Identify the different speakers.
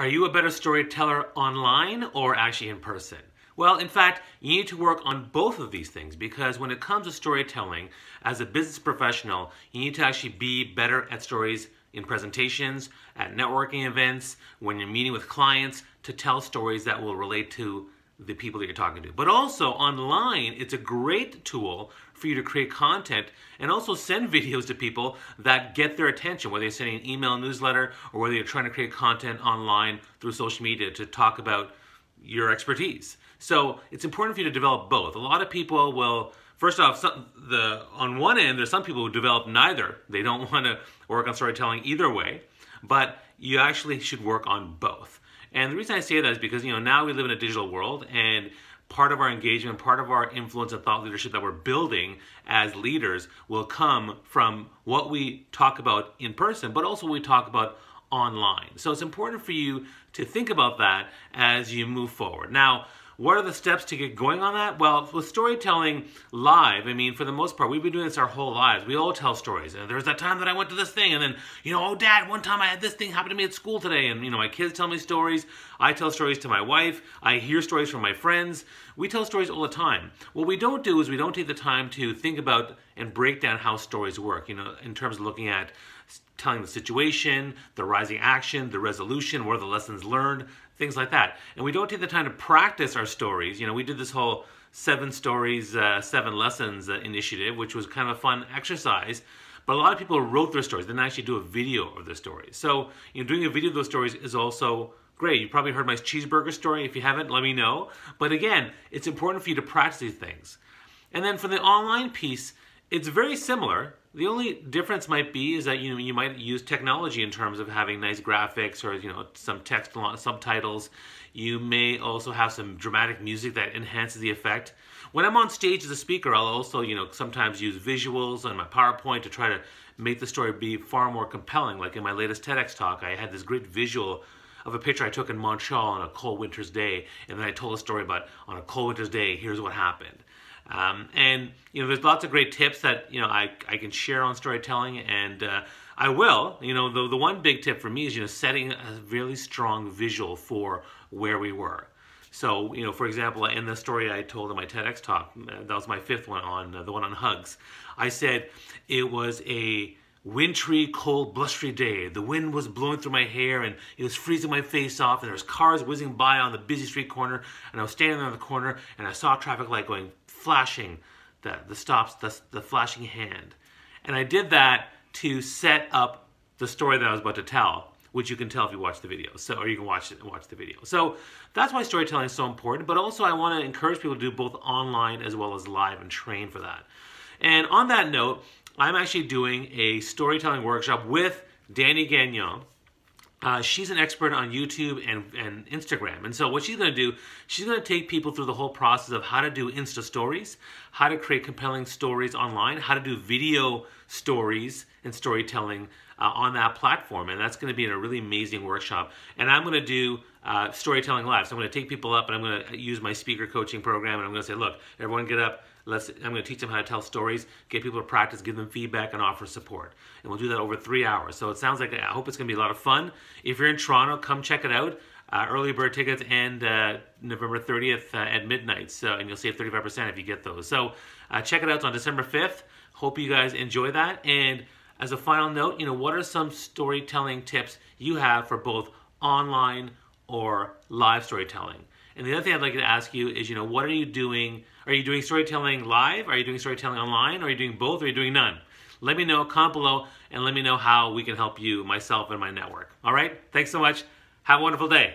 Speaker 1: Are you a better storyteller online or actually in person? Well, in fact, you need to work on both of these things because when it comes to storytelling, as a business professional, you need to actually be better at stories in presentations, at networking events, when you're meeting with clients, to tell stories that will relate to the people that you're talking to. But also online, it's a great tool for you to create content and also send videos to people that get their attention, whether you're sending an email newsletter or whether you're trying to create content online through social media to talk about your expertise. So it's important for you to develop both. A lot of people will, first off, some, the on one end, there's some people who develop neither. They don't want to work on storytelling either way, but you actually should work on both. And the reason I say that is because, you know, now we live in a digital world and part of our engagement, part of our influence and thought leadership that we're building as leaders will come from what we talk about in person, but also what we talk about online. So it's important for you to think about that as you move forward. Now, what are the steps to get going on that? Well, with storytelling live, I mean, for the most part, we've been doing this our whole lives. We all tell stories. And there's that time that I went to this thing, and then, you know, oh, dad, one time I had this thing happen to me at school today. And, you know, my kids tell me stories. I tell stories to my wife. I hear stories from my friends. We tell stories all the time. What we don't do is we don't take the time to think about and break down how stories work, you know, in terms of looking at telling the situation, the rising action, the resolution, what are the lessons learned, things like that. And we don't take the time to practice our stories. You know, we did this whole seven stories, uh, seven lessons uh, initiative, which was kind of a fun exercise. But a lot of people wrote their stories, they didn't actually do a video of their stories. So, you know, doing a video of those stories is also great. You probably heard my cheeseburger story. If you haven't, let me know. But again, it's important for you to practice these things. And then for the online piece, it's very similar. The only difference might be is that you know you might use technology in terms of having nice graphics or you know some text subtitles. You may also have some dramatic music that enhances the effect. When I'm on stage as a speaker, I'll also you know sometimes use visuals on my PowerPoint to try to make the story be far more compelling. Like in my latest TEDx talk, I had this great visual of a picture I took in Montreal on a cold winter's day, and then I told a story about on a cold winter's day, here's what happened. Um, and you know, there's lots of great tips that you know I, I can share on storytelling, and uh, I will. You know, the the one big tip for me is you know setting a really strong visual for where we were. So you know, for example, in the story I told in my TEDx talk, uh, that was my fifth one on uh, the one on hugs. I said it was a wintry, cold, blustery day. The wind was blowing through my hair and it was freezing my face off and there was cars whizzing by on the busy street corner and I was standing on the corner and I saw a traffic light going flashing, the, the stops, the, the flashing hand. And I did that to set up the story that I was about to tell, which you can tell if you watch the video. So, or you can watch it and watch the video. So that's why storytelling is so important. But also, I want to encourage people to do both online as well as live and train for that. And on that note, I'm actually doing a storytelling workshop with Dani Gagnon. Uh, she's an expert on YouTube and, and Instagram. And so what she's going to do, she's going to take people through the whole process of how to do Insta stories, how to create compelling stories online, how to do video stories and storytelling uh, on that platform. And that's going to be a really amazing workshop. And I'm going to do uh, storytelling live. So I'm going to take people up and I'm going to use my speaker coaching program and I'm going to say, look, everyone get up, Let's, I'm going to teach them how to tell stories, get people to practice, give them feedback, and offer support. And we'll do that over three hours. So it sounds like I hope it's going to be a lot of fun. If you're in Toronto, come check it out. Uh, early bird tickets and uh, November 30th uh, at midnight. So, and you'll save 35% if you get those. So uh, check it out. On December 5th. Hope you guys enjoy that. And as a final note, you know, what are some storytelling tips you have for both online or live storytelling? And the other thing I'd like to ask you is, you know, what are you doing? Are you doing storytelling live? Are you doing storytelling online? Are you doing both? Or are you doing none? Let me know, comment below, and let me know how we can help you, myself, and my network. All right? Thanks so much. Have a wonderful day.